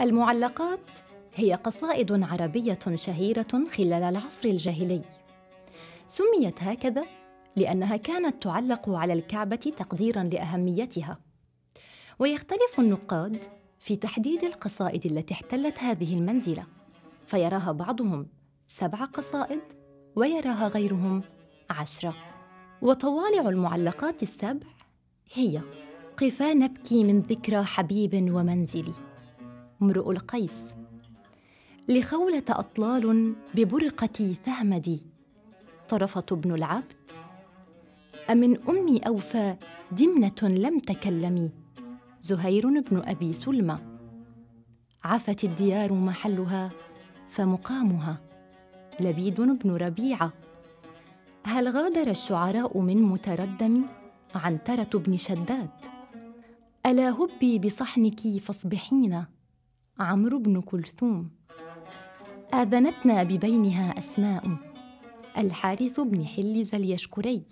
المعلقات هي قصائد عربية شهيرة خلال العصر الجاهلي. سميت هكذا لأنها كانت تعلق على الكعبة تقديراً لأهميتها. ويختلف النقاد في تحديد القصائد التي احتلت هذه المنزلة فيراها بعضهم سبع قصائد ويراها غيرهم عشرة. وطوالع المعلقات السبع هي قفا نبكي من ذكرى حبيب ومنزلي امرؤ القيس. لخولة أطلال ببرقة ثهمدي طرفة بن العبد. أمن أمي أوفى دمنة لم تكلمي زهير بن أبي سلمى. عفت الديار محلها فمقامها. لبيد بن ربيعة. هل غادر الشعراء من متردم؟ عنترة بن شداد. ألا هبي بصحنك فاصبحين عمرو بن كلثوم. آذنتنا ببينها أسماء. الحارث بن حلز اليشكري.